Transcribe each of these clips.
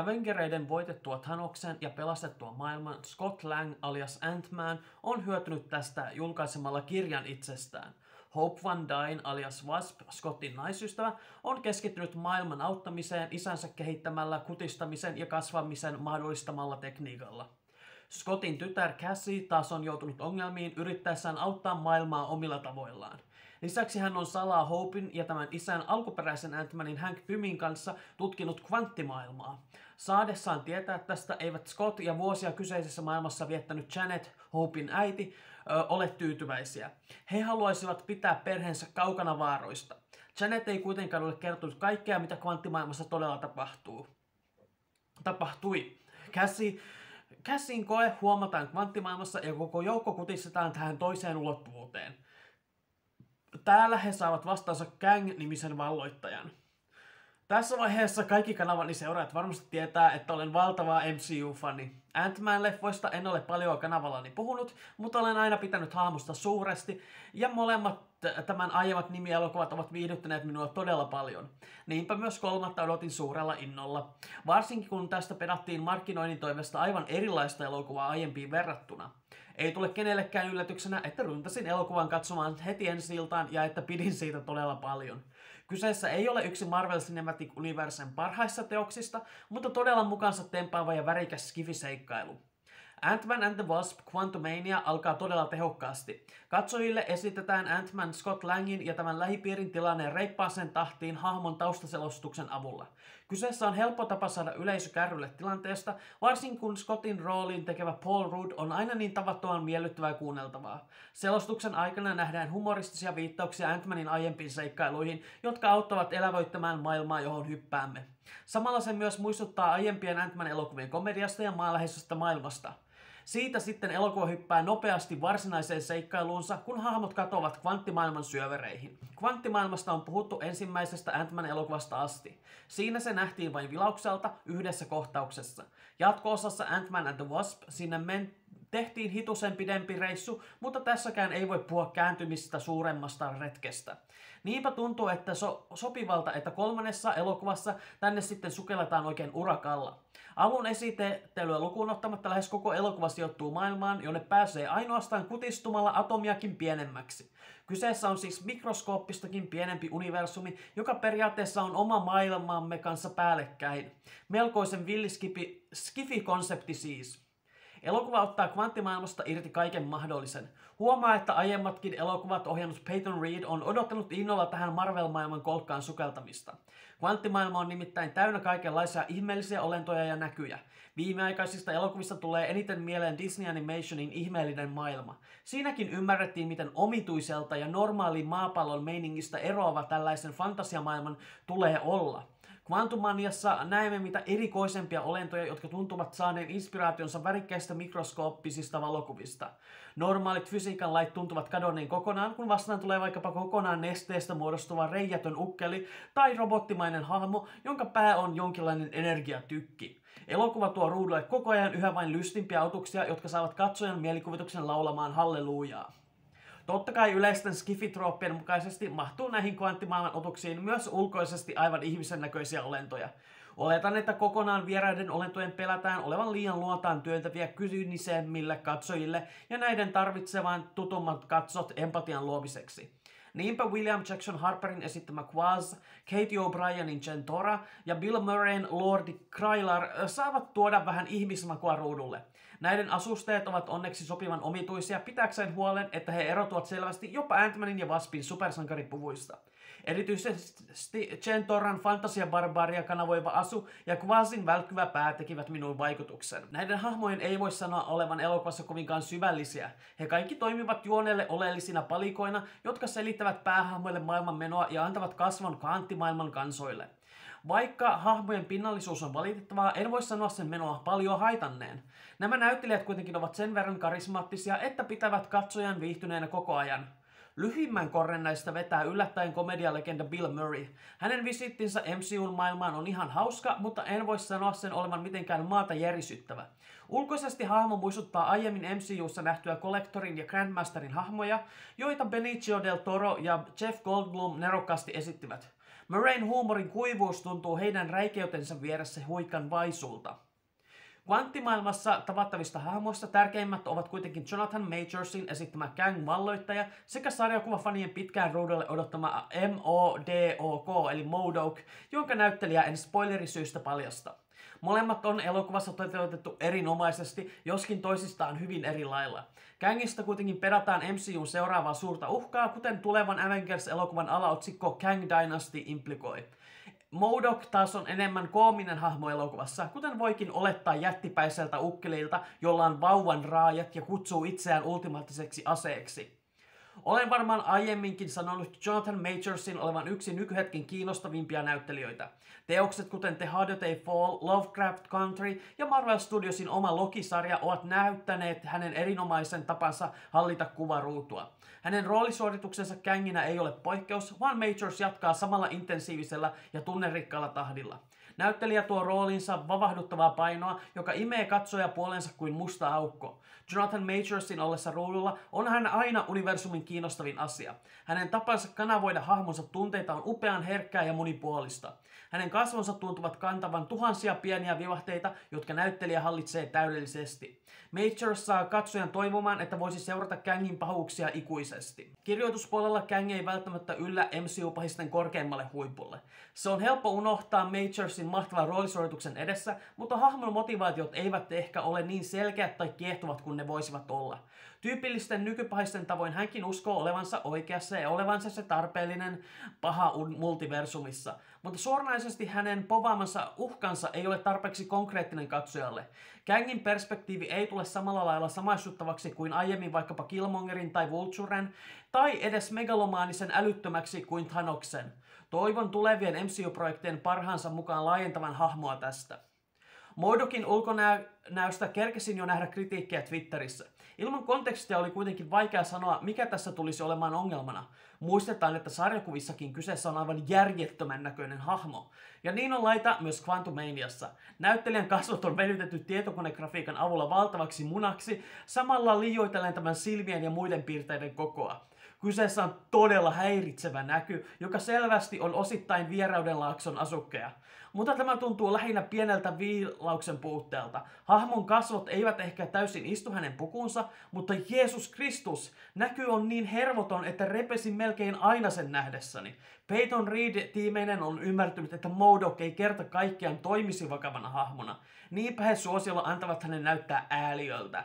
Avengereiden voitettua Thanoksen ja pelastettua maailman Scott Lang alias Ant-Man on hyötynyt tästä julkaisemalla kirjan itsestään. Hope Van Dyne alias Wasp, Scottin naisystävä, on keskittynyt maailman auttamiseen isänsä kehittämällä kutistamisen ja kasvamisen mahdollistamalla tekniikalla. Scottin tytär Cassie taas on joutunut ongelmiin yrittäessään auttaa maailmaa omilla tavoillaan. Lisäksi hän on salaa Hopein ja tämän isän alkuperäisen Ant-Manin Hank Pymin kanssa tutkinut kvanttimaailmaa. Saadessaan tietää tästä eivät Scott ja vuosia kyseisessä maailmassa viettänyt Janet, Hopein äiti, ö, ole tyytyväisiä. He haluaisivat pitää perheensä kaukana vaaroista. Janet ei kuitenkaan ole kertonut kaikkea, mitä kvanttimaailmassa todella tapahtuu. Tapahtui. Cassie Käsin koe huomataan kvanttimaailmassa ja koko joukko kutistetaan tähän toiseen ulottuvuuteen. Täällä he saavat vastaansa Kang-nimisen valloittajan. Tässä vaiheessa kaikki kanavani seuraajat varmasti tietää, että olen valtava MCU-fani. Ant-Man-leffoista en ole paljon kanavallani puhunut, mutta olen aina pitänyt hahmosta suuresti, ja molemmat tämän aiemmat nimielokuvat ovat viihdyttäneet minua todella paljon. Niinpä myös kolmatta odotin suurella innolla. Varsinkin kun tästä pedattiin markkinoinnin toimesta aivan erilaista elokuvaa aiempiin verrattuna. Ei tule kenellekään yllätyksenä, että ryntäsin elokuvan katsomaan heti ensi iltaan ja että pidin siitä todella paljon. Kyseessä ei ole yksi Marvel Cinematic Universen parhaista teoksista, mutta todella mukansa tempaava ja värikäs skifiseikkailu. Ant-Man and the Wasp Quantumania alkaa todella tehokkaasti. Katsojille esitetään Ant-Man Scott Langin ja tämän lähipiirin tilanne reippaaseen tahtiin hahmon taustaselostuksen avulla. Kyseessä on helppo tapa saada yleisö kärrylle tilanteesta, varsin kun Scottin roolin tekevä Paul Rudd on aina niin tavattoman miellyttävää kuunneltavaa. Selostuksen aikana nähdään humoristisia viittauksia Ant-Manin aiempiin seikkailuihin, jotka auttavat elävöittämään maailmaa, johon hyppäämme. Samalla se myös muistuttaa aiempien Ant-Man-elokuvien komediasta ja maanläheisestä maailmasta. Siitä sitten elokuva hyppää nopeasti varsinaiseen seikkailuunsa, kun hahmot katoavat kvanttimaailman syövereihin. Kvanttimaailmasta on puhuttu ensimmäisestä Ant-Man-elokuvasta asti. Siinä se nähtiin vain vilaukselta yhdessä kohtauksessa. Jatko-osassa Ant-Man and the Wasp sinne men- tehtiin hitusen pidempi reissu, mutta tässäkään ei voi puhua kääntymistä suuremmasta retkestä. Niinpä tuntuu, että so- sopivalta, että kolmannessa elokuvassa tänne sitten sukelletaan oikein urakalla. Alun esitelyä lukuun ottamatta lähes koko elokuva sijoittuu maailmaan, jonne pääsee ainoastaan kutistumalla atomiakin pienemmäksi. Kyseessä on siis mikroskooppistakin pienempi universumi, joka periaatteessa on oma maailmamme kanssa päällekkäin. Melkoisen villiskifi skifi-konsepti siis. Elokuva ottaa kvanttimaailmasta irti kaiken mahdollisen. Huomaa, että aiemmatkin elokuvat ohjannut Peyton Reed on odottanut innolla tähän Marvel-maailman kolkkaan sukeltamista. Kvanttimaailma on nimittäin täynnä kaikenlaisia ihmeellisiä olentoja ja näkyjä. Viimeaikaisista elokuvista tulee eniten mieleen Disney Animationin ihmeellinen maailma. Siinäkin ymmärrettiin, miten omituiselta ja normaali maapallon meiningistä eroava tällaisen fantasiamaailman tulee olla. Quantumaniassa näemme mitä erikoisempia olentoja, jotka tuntuvat saaneen inspiraationsa värikkäistä mikroskooppisista valokuvista. Normaalit fysiikan lait tuntuvat kadonneen kokonaan, kun vastaan tulee vaikkapa kokonaan nesteestä muodostuva reijätön ukkeli tai robottimainen hahmo, jonka pää on jonkinlainen energiatykki. Elokuva tuo ruudulle koko ajan yhä vain lystimpiä otuksia, jotka saavat katsojan mielikuvituksen laulamaan hallelujaa. Totta kai yleisten skifitrooppien mukaisesti mahtuu näihin kvanttimaailman otuksiin myös ulkoisesti aivan ihmisen näköisiä olentoja. Oletan, että kokonaan vieraiden olentojen pelätään olevan liian luontaan työntäviä kysynisemmille katsojille ja näiden tarvitsevan tutummat katsot empatian luomiseksi. Niinpä William Jackson Harperin esittämä Quaz, Katie O'Brienin Gentora ja Bill Murrayn Lordi Krylar saavat tuoda vähän ihmismakua ruudulle. Näiden asusteet ovat onneksi sopivan omituisia pitääkseen huolen, että he erotuvat selvästi jopa Ant-Manin ja Waspin supersankaripuvuista. Erityisesti Gentoran fantasiabarbaria kanavoiva asu ja Quazin välkkyvä pää tekivät minun vaikutuksen. Näiden hahmojen ei voi sanoa olevan elokuvassa kovinkaan syvällisiä. He kaikki toimivat juonelle oleellisina palikoina, jotka selittävät päähahmoille maailman menoa ja antavat kasvon kanttimaailman kansoille. Vaikka hahmojen pinnallisuus on valitettavaa, en voi sanoa sen menoa paljon haitanneen. Nämä näyttelijät kuitenkin ovat sen verran karismaattisia, että pitävät katsojan viihtyneenä koko ajan. Lyhimmän korren näistä vetää yllättäen komedialegenda Bill Murray. Hänen visittinsä MCUn maailmaan on ihan hauska, mutta en voi sanoa sen olevan mitenkään maata järisyttävä. Ulkoisesti hahmo muistuttaa aiemmin MCUssa nähtyä Collectorin ja Grandmasterin hahmoja, joita Benicio del Toro ja Jeff Goldblum nerokkaasti esittivät. Murrayn huumorin kuivuus tuntuu heidän räikeytensä vieressä huikan vaisulta. Kvanttimaailmassa tavattavista hahmoista tärkeimmät ovat kuitenkin Jonathan Majorsin esittämä Kang valloittaja sekä sarjakuvafanien pitkään ruudulle odottama M.O.D.O.K. eli Modok, jonka näyttelijä en spoilerisyistä paljasta. Molemmat on elokuvassa toteutettu erinomaisesti, joskin toisistaan hyvin eri lailla. Kangista kuitenkin perataan MCUn seuraavaa suurta uhkaa, kuten tulevan Avengers-elokuvan alaotsikko Kang Dynasty implikoi. Modok taas on enemmän koominen hahmo elokuvassa, kuten voikin olettaa jättipäiseltä ukkelilta, jolla on vauvan raajat ja kutsuu itseään ultimaattiseksi aseeksi. Olen varmaan aiemminkin sanonut Jonathan Majorsin olevan yksi nykyhetken kiinnostavimpia näyttelijöitä. Teokset kuten The Harder They Fall, Lovecraft Country ja Marvel Studiosin oma Loki-sarja ovat näyttäneet hänen erinomaisen tapansa hallita kuvaruutua. Hänen roolisuorituksensa känginä ei ole poikkeus, vaan Majors jatkaa samalla intensiivisellä ja tunnerikkaalla tahdilla. Näyttelijä tuo roolinsa vavahduttavaa painoa, joka imee katsoja puolensa kuin musta aukko. Jonathan Majorsin ollessa ruudulla on hän aina universumin kiinnostavin asia. Hänen tapansa kanavoida hahmonsa tunteita on upean herkkää ja monipuolista. Hänen kasvonsa tuntuvat kantavan tuhansia pieniä vivahteita, jotka näyttelijä hallitsee täydellisesti. Majors saa katsojan toivomaan, että voisi seurata Kangin pahuuksia ikuisesti. Kirjoituspuolella Kang ei välttämättä yllä MCU-pahisten korkeimmalle huipulle. Se on helppo unohtaa Majorsin mahtavan roolisuorituksen edessä, mutta hahmon motivaatiot eivät ehkä ole niin selkeät tai kiehtovat kuin ne voisivat olla. Tyypillisten nykypahisten tavoin hänkin uskoo olevansa oikeassa ja olevansa se tarpeellinen paha multiversumissa, mutta suoranaisesti hänen povaamansa uhkansa ei ole tarpeeksi konkreettinen katsojalle. Kangin perspektiivi ei tule samalla lailla samaistuttavaksi kuin aiemmin vaikkapa Killmongerin tai Vulturen, tai edes megalomaanisen älyttömäksi kuin Thanoksen. Toivon tulevien MCU-projektien parhaansa mukaan laajentavan hahmoa tästä. Mordokin ulkonäöstä kerkesin jo nähdä kritiikkiä Twitterissä. Ilman kontekstia oli kuitenkin vaikea sanoa, mikä tässä tulisi olemaan ongelmana. Muistetaan, että sarjakuvissakin kyseessä on aivan järjettömän näköinen hahmo. Ja niin on laita myös Quantumaniassa. Näyttelijän kasvot on venytetty tietokonegrafiikan avulla valtavaksi munaksi, samalla liioitellen tämän silmien ja muiden piirteiden kokoa. Kyseessä on todella häiritsevä näky, joka selvästi on osittain Vieraudenlaakson asukkeja. Mutta tämä tuntuu lähinnä pieneltä viilauksen puutteelta. Hahmon kasvot eivät ehkä täysin istu hänen pukunsa, mutta Jeesus Kristus, näky on niin hervoton, että repesin melkein aina sen nähdessäni. Peyton Reed-tiimeinen on ymmärtänyt, että Modok ei kerta kaikkiaan toimisi vakavana hahmona. Niinpä he suosiolla antavat hänen näyttää ääliöltä.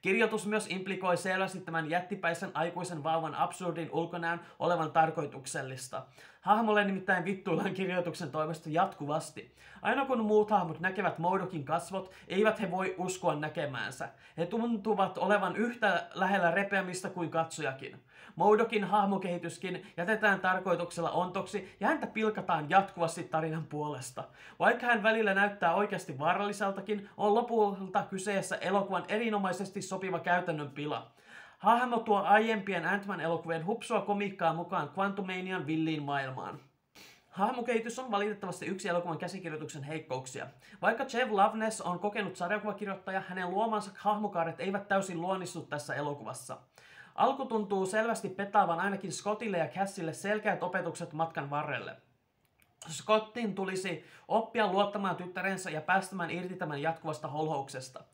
Kirjoitus myös implikoi selvästi tämän jättipäisen aikuisen vauvan absurdin ulkonäön olevan tarkoituksellista. Hahmolle nimittäin vittuillaan kirjoituksen toimesta jatkuvasti. Aina kun muut hahmot näkevät Modokin kasvot, eivät he voi uskoa näkemäänsä. He tuntuvat olevan yhtä lähellä repeämistä kuin katsojakin. Modokin hahmokehityskin jätetään tarkoituksella ontoksi ja häntä pilkataan jatkuvasti tarinan puolesta. Vaikka hän välillä näyttää oikeasti vaaralliseltakin, on lopulta kyseessä elokuvan erinomaisesti sopiva käytännön pila. Hahmo tuo aiempien Ant-Man-elokuvien hupsua komiikkaa mukaan Quantumanian villiin maailmaan. Hahmokehitys on valitettavasti yksi elokuvan käsikirjoituksen heikkouksia. Vaikka Jeff Loveness on kokenut sarjakuvakirjoittaja, hänen luomansa hahmokaaret eivät täysin luonnistu tässä elokuvassa. Alku tuntuu selvästi petaavan ainakin Scottille ja Cassille selkeät opetukset matkan varrelle. Scottin tulisi oppia luottamaan tyttärensä ja päästämään irti tämän jatkuvasta holhouksesta.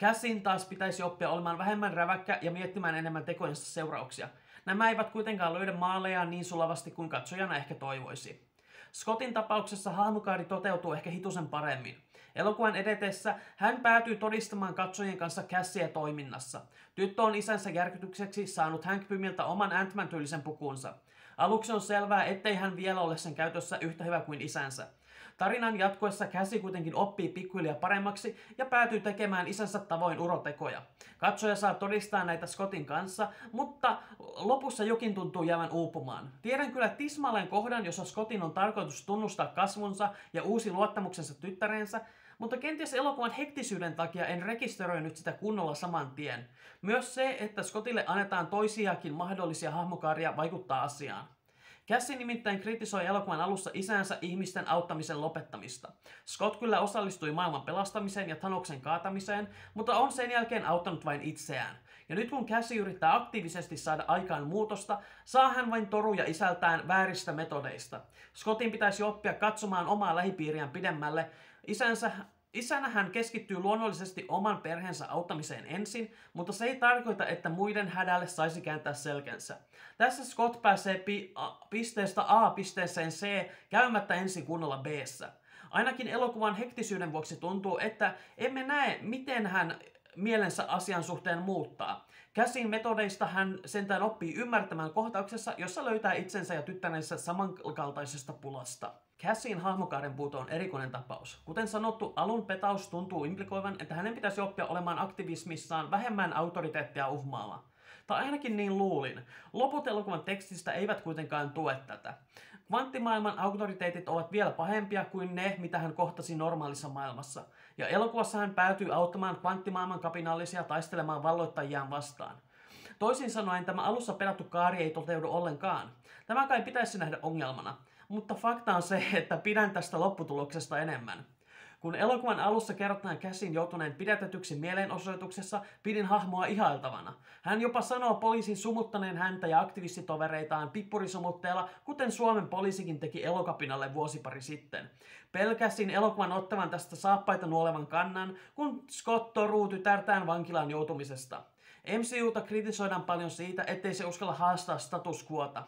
Cassin taas pitäisi oppia olemaan vähemmän räväkkä ja miettimään enemmän tekojensa seurauksia. Nämä eivät kuitenkaan löydä maaleja niin sulavasti kuin katsojana ehkä toivoisi. Scottin tapauksessa hahmokaari toteutuu ehkä hitusen paremmin. Elokuvan edetessä hän päätyy todistamaan katsojien kanssa käsiä toiminnassa. Tyttö on isänsä järkytykseksi saanut Hank Pymiltä oman ant tyylisen pukunsa. Aluksi on selvää, ettei hän vielä ole sen käytössä yhtä hyvä kuin isänsä. Tarinan jatkuessa käsi kuitenkin oppii pikkuhiljaa paremmaksi ja päätyy tekemään isänsä tavoin urotekoja. Katsoja saa todistaa näitä Scottin kanssa, mutta lopussa jokin tuntuu jäävän uupumaan. Tiedän kyllä tismalleen kohdan, jossa Scottin on tarkoitus tunnustaa kasvunsa ja uusi luottamuksensa tyttärensä, mutta kenties elokuvan hektisyyden takia en rekisteröinyt sitä kunnolla saman tien. Myös se, että Scottille annetaan toisiakin mahdollisia hahmokaaria, vaikuttaa asiaan. Cassie nimittäin kritisoi elokuvan alussa isänsä ihmisten auttamisen lopettamista. Scott kyllä osallistui maailman pelastamiseen ja Thanoksen kaatamiseen, mutta on sen jälkeen auttanut vain itseään. Ja nyt kun käsi yrittää aktiivisesti saada aikaan muutosta, saa hän vain toruja isältään vääristä metodeista. Scottin pitäisi oppia katsomaan omaa lähipiiriään pidemmälle. Isänsä Isänä hän keskittyy luonnollisesti oman perheensä auttamiseen ensin, mutta se ei tarkoita, että muiden hädälle saisi kääntää selkänsä. Tässä Scott pääsee pi- a- pisteestä A pisteeseen C käymättä ensin kunnolla b Ainakin elokuvan hektisyyden vuoksi tuntuu, että emme näe, miten hän mielensä asian suhteen muuttaa. Käsin metodeista hän sentään oppii ymmärtämään kohtauksessa, jossa löytää itsensä ja tyttärensä samankaltaisesta pulasta. Cassin hahmokaaren puuto on erikoinen tapaus. Kuten sanottu, alun petaus tuntuu implikoivan, että hänen pitäisi oppia olemaan aktivismissaan vähemmän autoriteettia uhmaava. Tai ainakin niin luulin. Loput elokuvan tekstistä eivät kuitenkaan tue tätä. Kvanttimaailman auktoriteetit ovat vielä pahempia kuin ne, mitä hän kohtasi normaalissa maailmassa. Ja elokuvassa hän päätyy auttamaan kvanttimaailman kapinallisia taistelemaan valloittajiaan vastaan. Toisin sanoen tämä alussa pelattu kaari ei toteudu ollenkaan. Tämä kai pitäisi nähdä ongelmana. Mutta fakta on se, että pidän tästä lopputuloksesta enemmän. Kun elokuvan alussa kerrotaan käsin joutuneen pidätetyksi mielenosoituksessa, pidin hahmoa ihailtavana. Hän jopa sanoo poliisin sumuttaneen häntä ja aktivistitovereitaan pippurisumutteella, kuten Suomen poliisikin teki elokapinalle vuosi pari sitten. Pelkäsin elokuvan ottavan tästä saappaita nuolevan kannan, kun Scott toruu tytärtään vankilaan joutumisesta. MCUta kritisoidaan paljon siitä, ettei se uskalla haastaa status quota.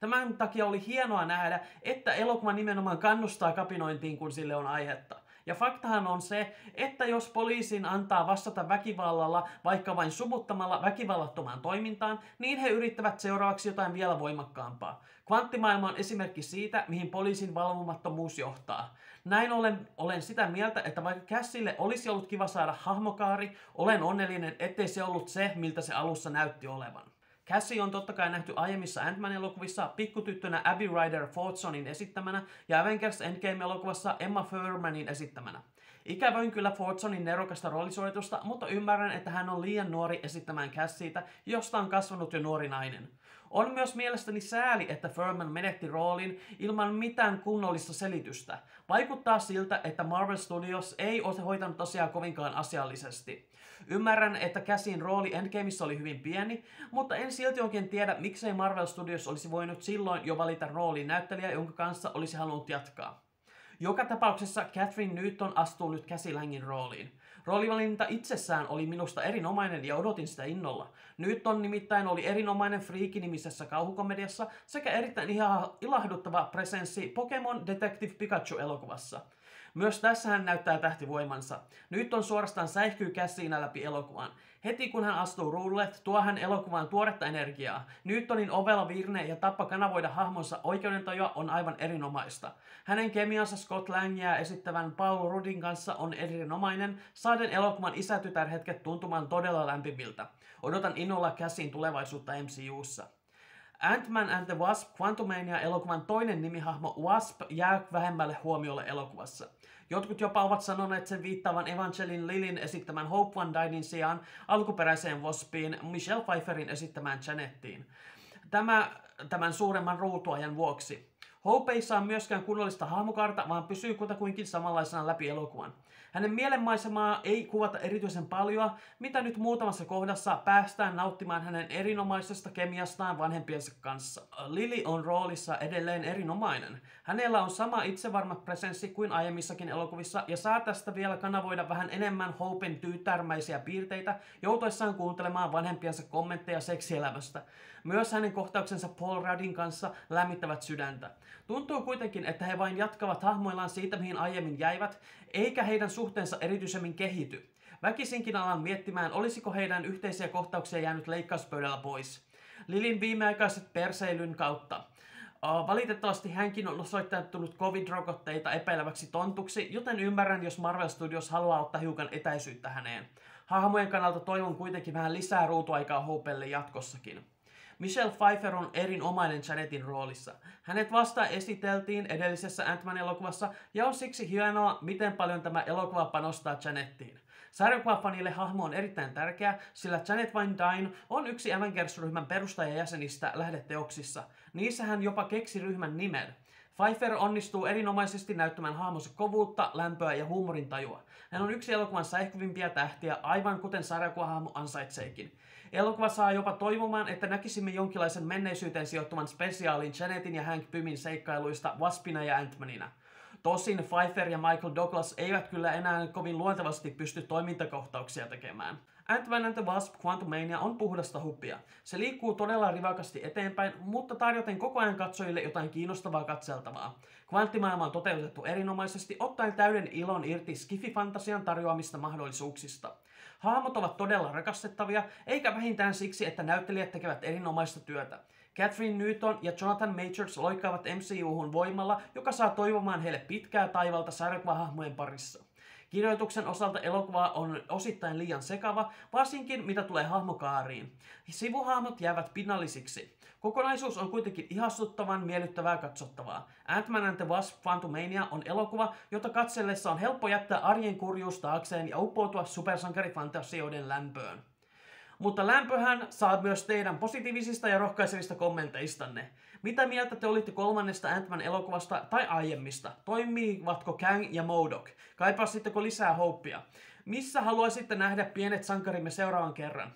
Tämän takia oli hienoa nähdä, että elokuva nimenomaan kannustaa kapinointiin, kun sille on aihetta. Ja faktahan on se, että jos poliisin antaa vastata väkivallalla, vaikka vain sumuttamalla väkivallattomaan toimintaan, niin he yrittävät seuraavaksi jotain vielä voimakkaampaa. Kvanttimaailma on esimerkki siitä, mihin poliisin valvomattomuus johtaa. Näin ollen olen sitä mieltä, että vaikka Cassille olisi ollut kiva saada hahmokaari, olen onnellinen, ettei se ollut se, miltä se alussa näytti olevan. Cassie on totta kai nähty aiemmissa Ant-Man-elokuvissa pikkutyttönä Abby Ryder Fordsonin esittämänä ja Avengers Endgame-elokuvassa Emma Furmanin esittämänä. Ikävöin kyllä Fordsonin nerokasta roolisuoritusta, mutta ymmärrän, että hän on liian nuori esittämään Cassieitä, josta on kasvanut jo nuori nainen. On myös mielestäni sääli, että Furman menetti roolin ilman mitään kunnollista selitystä. Vaikuttaa siltä, että Marvel Studios ei ole hoitanut asiaa kovinkaan asiallisesti. Ymmärrän, että käsin rooli Endgameissa oli hyvin pieni, mutta en silti oikein tiedä, miksei Marvel Studios olisi voinut silloin jo valita roolin näyttelijä, jonka kanssa olisi halunnut jatkaa. Joka tapauksessa Catherine Newton astuu nyt käsilangin rooliin. Roolivalinta itsessään oli minusta erinomainen ja odotin sitä innolla. Newton nimittäin oli erinomainen Freaky-nimisessä kauhukomediassa sekä erittäin ilahduttava presenssi Pokemon Detective Pikachu-elokuvassa. Myös tässä hän näyttää tähtivoimansa. Nyt on suorastaan säihkyy käsiinä läpi elokuvan. Heti kun hän astuu ruudulle, tuo hän elokuvaan tuoretta energiaa. Newtonin ovella virne ja tappa kanavoida hahmonsa oikeudentajua on aivan erinomaista. Hänen kemiansa Scott Langia esittävän Paul Rudin kanssa on erinomainen, saaden elokuvan isätytärhetket tuntumaan todella lämpimiltä. Odotan innolla käsiin tulevaisuutta MCUssa. Ant-Man and the Wasp Quantumania-elokuvan toinen nimihahmo Wasp jää vähemmälle huomiolle elokuvassa. Jotkut jopa ovat sanoneet sen viittaavan Evangeline Lilin esittämän Hope Van Dynen sijaan alkuperäiseen Waspiin Michelle Pfeifferin esittämään Janettiin. Tämä tämän suuremman ruutuajan vuoksi. Hope ei saa myöskään kunnollista hahmokarta, vaan pysyy kutakuinkin samanlaisena läpi elokuvan. Hänen mielenmaisemaa ei kuvata erityisen paljon, mitä nyt muutamassa kohdassa päästään nauttimaan hänen erinomaisesta kemiastaan vanhempiensa kanssa. Lili on roolissa edelleen erinomainen. Hänellä on sama itsevarma presenssi kuin aiemmissakin elokuvissa ja saa tästä vielä kanavoida vähän enemmän Hopen tyytärmäisiä piirteitä joutuessaan kuuntelemaan vanhempiensa kommentteja seksielämästä. Myös hänen kohtauksensa Paul Ruddin kanssa lämmittävät sydäntä. Tuntuu kuitenkin, että he vain jatkavat hahmoillaan siitä, mihin aiemmin jäivät, eikä heidän suhteensa erityisemmin kehity. Väkisinkin alan miettimään, olisiko heidän yhteisiä kohtauksia jäänyt leikkauspöydällä pois. Lilin viimeaikaiset perseilyn kautta. Valitettavasti hänkin on osoittanut covid-rokotteita epäileväksi tontuksi, joten ymmärrän, jos Marvel Studios haluaa ottaa hiukan etäisyyttä häneen. Hahmojen kannalta toivon kuitenkin vähän lisää ruutuaikaa Hopelle jatkossakin. Michelle Pfeiffer on erinomainen Janetin roolissa. Hänet vasta esiteltiin edellisessä Ant-Man-elokuvassa ja on siksi hienoa, miten paljon tämä elokuva panostaa Janettiin. Sarjakuvafanille hahmo on erittäin tärkeä, sillä Janet Van Dyne on yksi Avengers-ryhmän perustajajäsenistä lähdeteoksissa. Niissä hän jopa keksi ryhmän nimen. Pfeiffer onnistuu erinomaisesti näyttämään hahmonsa kovuutta, lämpöä ja huumorintajua. Hän on yksi elokuvan säihkyvimpiä tähtiä, aivan kuten sarjakuvahahmo ansaitseekin. Elokuva saa jopa toivomaan, että näkisimme jonkinlaisen menneisyyteen sijoittuvan spesiaalin Janetin ja Hank Pymin seikkailuista Waspina ja Antmanina. Tosin Pfeiffer ja Michael Douglas eivät kyllä enää kovin luontevasti pysty toimintakohtauksia tekemään. Ant-Man and the Wasp Quantumania on puhdasta huppia. Se liikkuu todella rivakasti eteenpäin, mutta tarjoten koko ajan katsojille jotain kiinnostavaa katseltavaa. Kvanttimaailma on toteutettu erinomaisesti, ottaen täyden ilon irti Skifi-fantasian tarjoamista mahdollisuuksista. Hahmot ovat todella rakastettavia, eikä vähintään siksi, että näyttelijät tekevät erinomaista työtä. Catherine Newton ja Jonathan Majors loikkaavat MCU-hun voimalla, joka saa toivomaan heille pitkää taivalta sarjakuvahahmojen parissa. Kirjoituksen osalta elokuva on osittain liian sekava, varsinkin mitä tulee hahmokaariin. Sivuhahmot jäävät pinnallisiksi. Kokonaisuus on kuitenkin ihastuttavan miellyttävää katsottavaa. Ant-Man and the Wasp Quantumania on elokuva, jota katsellessa on helppo jättää arjen kurjuus taakseen ja uppoutua supersankarifantasioiden lämpöön. Mutta lämpöhän saa myös teidän positiivisista ja rohkaisevista kommenteistanne. Mitä mieltä te olitte kolmannesta Ant-Man elokuvasta tai aiemmista? Toimivatko Kang ja Modok? Kaipasitteko lisää houppia? Missä haluaisitte nähdä pienet sankarimme seuraavan kerran?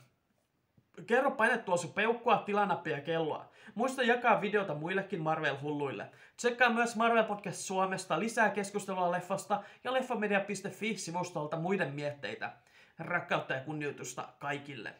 Kerro painettua sun peukkua, tilanappia ja kelloa. Muista jakaa videota muillekin Marvel-hulluille. Tsekkaa myös Marvel Podcast Suomesta lisää keskustelua leffasta ja leffamedia.fi-sivustolta muiden mietteitä. Rakkautta ja kunnioitusta kaikille.